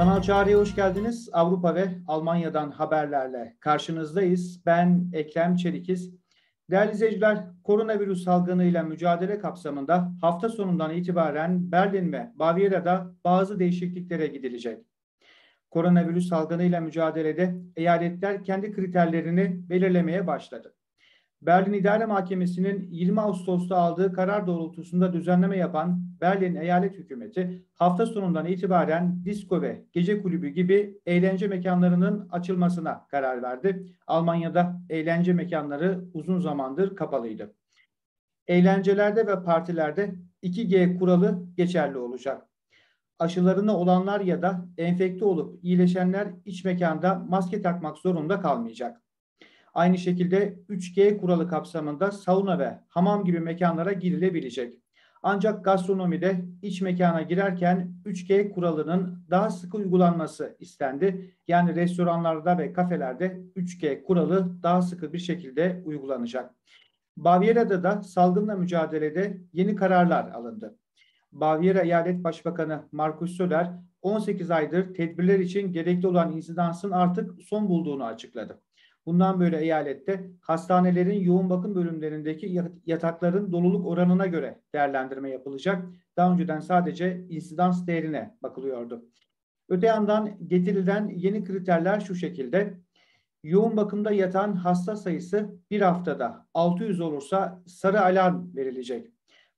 Kanal Çağrı'ya hoş geldiniz. Avrupa ve Almanya'dan haberlerle karşınızdayız. Ben Ekrem Çelikiz. Değerli izleyiciler, koronavirüs salgınıyla mücadele kapsamında hafta sonundan itibaren Berlin ve Bavyera'da bazı değişikliklere gidilecek. Koronavirüs salgınıyla mücadelede eyaletler kendi kriterlerini belirlemeye başladı. Berlin İdare Mahkemesi'nin 20 Ağustos'ta aldığı karar doğrultusunda düzenleme yapan Berlin Eyalet Hükümeti hafta sonundan itibaren disko ve gece kulübü gibi eğlence mekanlarının açılmasına karar verdi. Almanya'da eğlence mekanları uzun zamandır kapalıydı. Eğlencelerde ve partilerde 2G kuralı geçerli olacak. Aşılarını olanlar ya da enfekte olup iyileşenler iç mekanda maske takmak zorunda kalmayacak. Aynı şekilde 3G kuralı kapsamında sauna ve hamam gibi mekanlara girilebilecek. Ancak gastronomide iç mekana girerken 3G kuralının daha sıkı uygulanması istendi. Yani restoranlarda ve kafelerde 3G kuralı daha sıkı bir şekilde uygulanacak. Bavyera'da da salgınla mücadelede yeni kararlar alındı. Bavyera Eyalet Başbakanı Markus Söder 18 aydır tedbirler için gerekli olan insidansın artık son bulduğunu açıkladı. Bundan böyle eyalette hastanelerin yoğun bakım bölümlerindeki yatakların doluluk oranına göre değerlendirme yapılacak. Daha önceden sadece insidans değerine bakılıyordu. Öte yandan getirilen yeni kriterler şu şekilde. Yoğun bakımda yatan hasta sayısı bir haftada 600 olursa sarı alarm verilecek.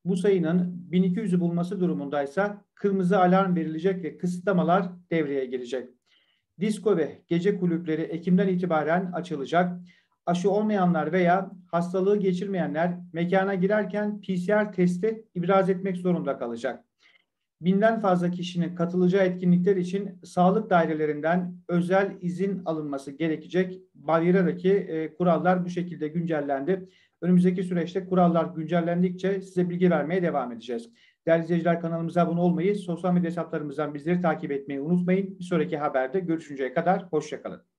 Bu sayının 1200'ü bulması durumundaysa kırmızı alarm verilecek ve kısıtlamalar devreye girecek. Disko ve gece kulüpleri Ekim'den itibaren açılacak. Aşı olmayanlar veya hastalığı geçirmeyenler mekana girerken PCR testi ibraz etmek zorunda kalacak. Binden fazla kişinin katılacağı etkinlikler için sağlık dairelerinden özel izin alınması gerekecek. Bavyera'daki e, kurallar bu şekilde güncellendi. Önümüzdeki süreçte kurallar güncellendikçe size bilgi vermeye devam edeceğiz. Değerli izleyiciler kanalımıza abone olmayı, sosyal medya hesaplarımızdan bizleri takip etmeyi unutmayın. Bir sonraki haberde görüşünceye kadar hoşçakalın.